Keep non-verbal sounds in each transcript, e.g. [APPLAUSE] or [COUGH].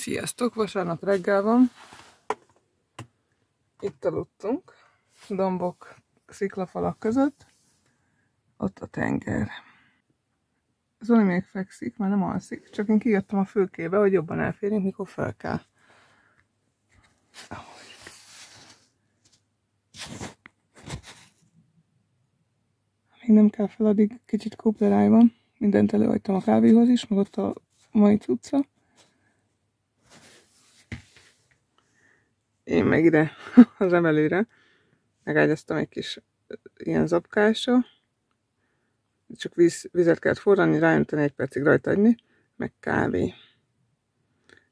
Sziasztok! Vasárnap reggel van. Itt aludtunk, dombok, sziklafalak között. Ott a tenger. Zoli még fekszik, már nem alszik, csak én kijöttem a főkébe, hogy jobban elférjünk, mikor fel kell. Még nem kell fel, addig kicsit kópleráj van. Mindent előhagytam a kávéhoz is, meg ott a mai cucca. Én meg ide [LAUGHS] az emelőre megágyaztam egy kis ilyen zapkásra. Csak víz, vizet kellett forrani, rájönteni egy percig rajta adni, meg kávé.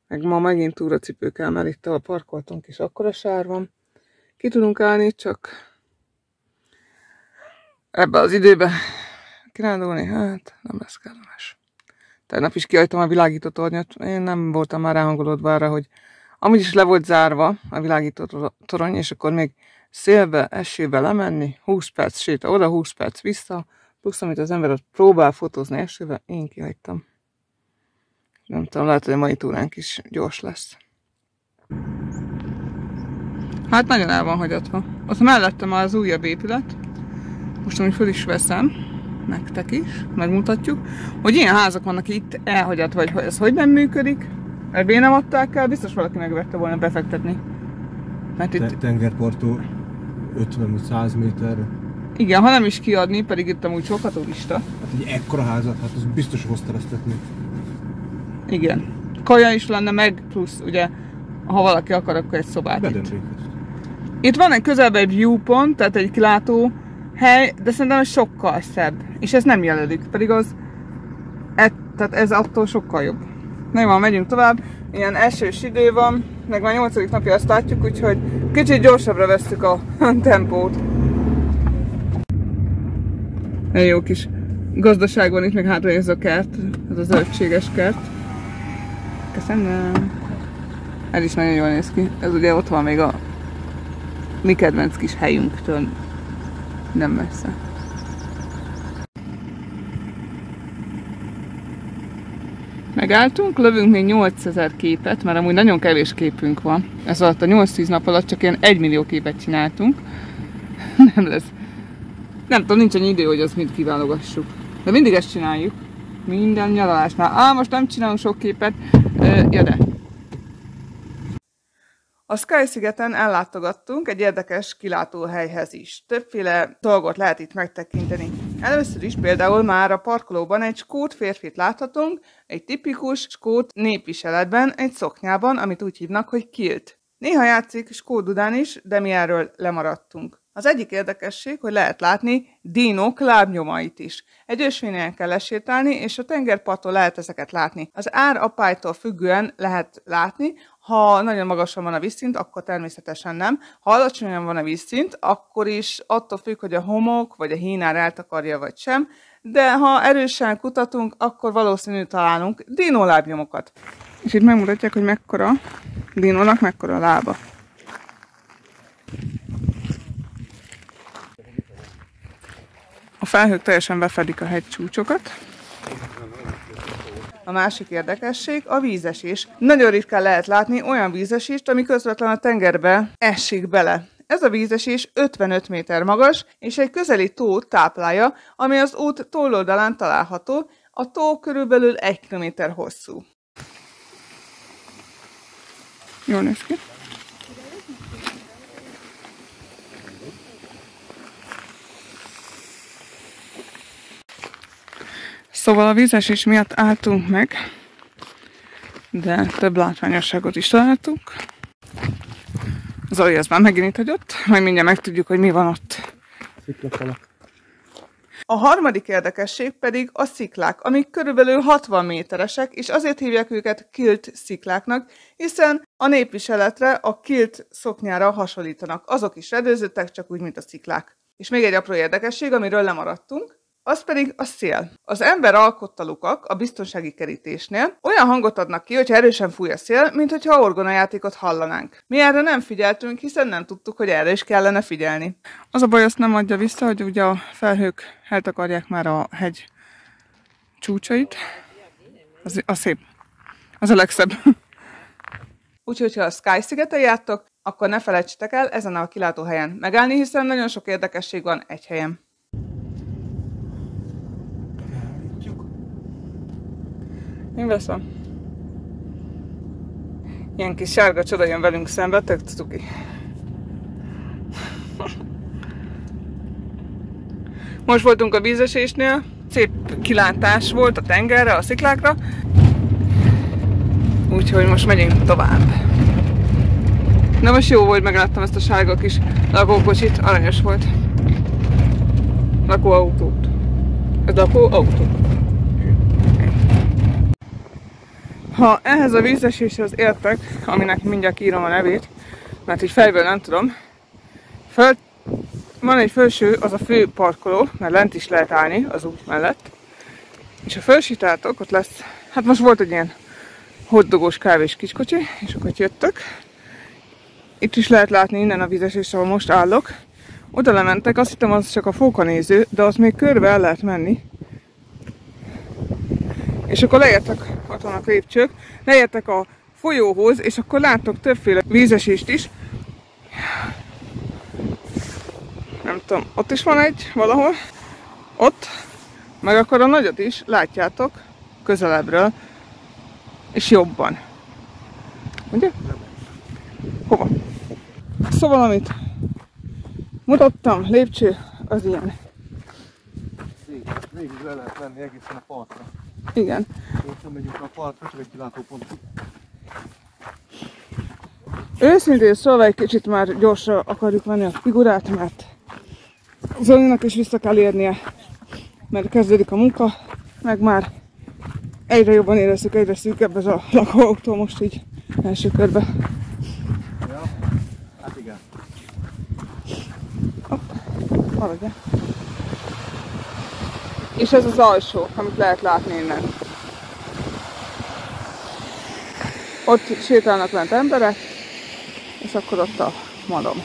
Meg ma megint túracipő kell, mert itt a parkoltunk is akkora sár van. Ki tudunk állni, csak ebbe az időbe kirándulni, hát nem lesz kellemes. Tegnap is kiajtam a világító tornyot, én nem voltam már ráhangolódva arra, hogy amúgy is le volt zárva a világító torony, és akkor még szélbe, esőbe lemenni, 20 perc séta oda, 20 perc vissza, plusz amit az ember ott próbál fotózni esőbe, én kihagytam. Nem tudom, lehet, hogy a mai túránk is gyors lesz. Hát nagyon el van hagyatva. Ott mellettem az újabb épület. Most amúgy föl is veszem, nektek is, megmutatjuk, hogy ilyen házak vannak itt elhagyatva, vagy ez hogy nem működik. Ebbé nem adták el, biztos valaki megvette volna befektetni. Mert itt... Tengerpartó 50-100 méterre. Igen, ha nem is kiadni, pedig itt amúgy sok a turista. Hát egy ekkora házat, hát az biztos hoztereztetni. Igen. Kaja is lenne meg, plusz ugye, ha valaki akar, akkor egy szobát itt. Itt van egy közelben egy viewpont, tehát egy kilátó hely, de szerintem ez sokkal szebb. És ez nem jelölik, pedig az, et, tehát ez attól sokkal jobb. Na jó, megyünk tovább. Ilyen esős idő van, meg már 8. napja azt látjuk, úgyhogy kicsit gyorsabbra vesztük a [LAUGHS] tempót. Egy jó kis gazdaság van itt, meg hátra ez a kert, ez a zöldséges kert. Köszönöm. Ez is nagyon jól néz ki. Ez ugye ott van még a mi kedvenc kis helyünktől nem messze. Megálltunk, lövünk még 8000 képet, mert amúgy nagyon kevés képünk van. Ez alatt a 8-10 nap alatt csak ilyen 1 millió képet csináltunk. [LAUGHS] nem lesz. Nem tudom, nincs annyi idő, hogy azt mind kiválogassuk. De mindig ezt csináljuk. Minden nyaralásnál. Á, most nem csinálunk sok képet. ja de, a Sky-szigeten ellátogattunk egy érdekes kilátóhelyhez is. Többféle dolgot lehet itt megtekinteni. Először is például már a parkolóban egy skót férfit láthatunk, egy tipikus skót népviseletben, egy szoknyában, amit úgy hívnak, hogy kilt. Néha játszik skódudán is, de mi erről lemaradtunk. Az egyik érdekesség, hogy lehet látni dinók lábnyomait is. Egy ösvényen kell lesétálni, és a tengerparton lehet ezeket látni. Az ár apálytól függően lehet látni, ha nagyon magasan van a vízszint, akkor természetesen nem. Ha alacsonyan van a vízszint, akkor is attól függ, hogy a homok vagy a hínár eltakarja vagy sem, de ha erősen kutatunk, akkor valószínű találunk dinólábnyomokat. És itt megmutatják, hogy mekkora dinónak mekkora a lába. A felhők teljesen befedik a hegycsúcsokat. A másik érdekesség a vízesés. Nagyon ritkán lehet látni olyan vízesést, ami közvetlen a tengerbe esik bele. Ez a vízesés 55 méter magas, és egy közeli tó táplálja, ami az út túloldalán található, a tó körülbelül 1 km hosszú. Jól néz ki. Szóval a vízesés miatt álltunk meg, de több látványosságot is találtunk. Zoli ez már megint itt hagyott, majd mindjárt megtudjuk, hogy mi van ott. A harmadik érdekesség pedig a sziklák, amik körülbelül 60 méteresek, és azért hívják őket kilt szikláknak, hiszen a népviseletre, a kilt szoknyára hasonlítanak. Azok is redőzöttek, csak úgy, mint a sziklák. És még egy apró érdekesség, amiről lemaradtunk az pedig a szél. Az ember alkotta lukak a biztonsági kerítésnél olyan hangot adnak ki, hogyha erősen fúj a szél, mint hogyha orgonajátékot hallanánk. Mi erre nem figyeltünk, hiszen nem tudtuk, hogy erre is kellene figyelni. Az a baj azt nem adja vissza, hogy ugye a felhők eltakarják már a hegy csúcsait. Az a szép. Az a legszebb. [LAUGHS] Úgyhogy, ha a Sky szigeten jártok, akkor ne felejtsetek el ezen a kilátóhelyen megállni, hiszen nagyon sok érdekesség van egy helyen. Én veszem. Ilyen kis sárga csoda jön velünk szembe, tök cuki. Most voltunk a vízesésnél, szép kilátás volt a tengerre, a sziklákra, úgyhogy most megyünk tovább. Na most jó volt, megláttam ezt a sárga kis lakókocsit, aranyos volt. Lakóautót. Ez lakóautó. Ha ehhez a vízeséshez értek, aminek mindjárt írom a nevét, mert így fejből nem tudom, föl, van egy felső, az a fő parkoló, mert lent is lehet állni az út mellett, és ha felsítátok, ott lesz, hát most volt egy ilyen hoddogós kávés kiskocsi, és akkor jöttök. Itt is lehet látni innen a vízesés, ahol most állok. Oda lementek, azt hittem az csak a fókanéző, de az még körbe el lehet menni. És akkor leértek, ott vannak lépcsők, leértek a folyóhoz, és akkor láttok többféle vízesést is. Nem tudom, ott is van egy valahol. Ott, meg akkor a nagyot is látjátok közelebbről, és jobban. Ugye? Hova? Szóval, amit mutattam, lépcső, az ilyen. Végig le lehet menni egészen a partra. Igen. Nem megyünk a partra, csak egy kilátópont. Őszintén szólva egy kicsit már gyorsra akarjuk venni a figurát, mert Zolinak is vissza kell érnie, mert kezdődik a munka, meg már egyre jobban érezzük, egyre szűkebb ez a lakóautó most így első körbe. Ja, hát igen. Maradja. És ez az alsó, amit lehet látni innen. Ott sétálnak lent emberek, és akkor ott a malom.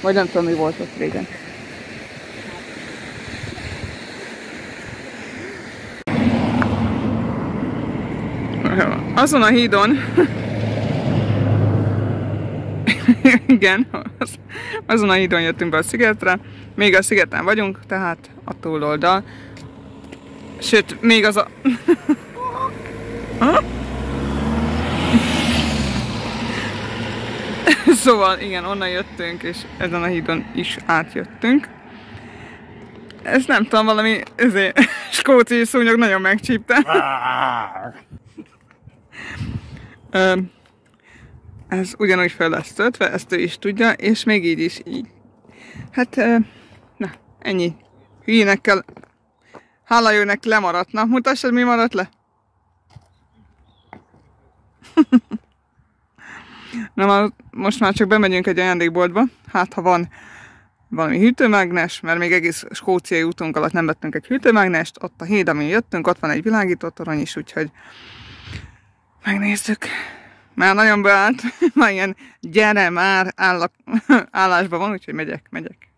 Vagy nem tudom, mi volt ott régen. Azon a hídon [LAUGHS] igen, az, azon a hídon jöttünk be a szigetre. Még a szigeten vagyunk, tehát a túloldal. Sőt, még az a... [LAUGHS] szóval igen, onnan jöttünk, és ezen a hídon is átjöttünk. Ez nem tudom, valami ezért, [LAUGHS] skóciai szúnyog nagyon megcsípte. Ez ugyanúgy fel lesz töltve, ezt ő is tudja, és még így is így. Hát, na, ennyi. Hülyének kell, hála jönnek lemaradt. Na, mutassad, mi maradt le? [LAUGHS] Na, most már csak bemegyünk egy ajándékboltba, hát ha van valami hűtőmágnes, mert még egész skóciai útunk alatt nem vettünk egy hűtőmágnest, ott a híd, amin jöttünk, ott van egy világító torony is, úgyhogy megnézzük. Már nagyon beállt, [LAUGHS] már ilyen gyere már állak, állásban van, úgyhogy megyek, megyek.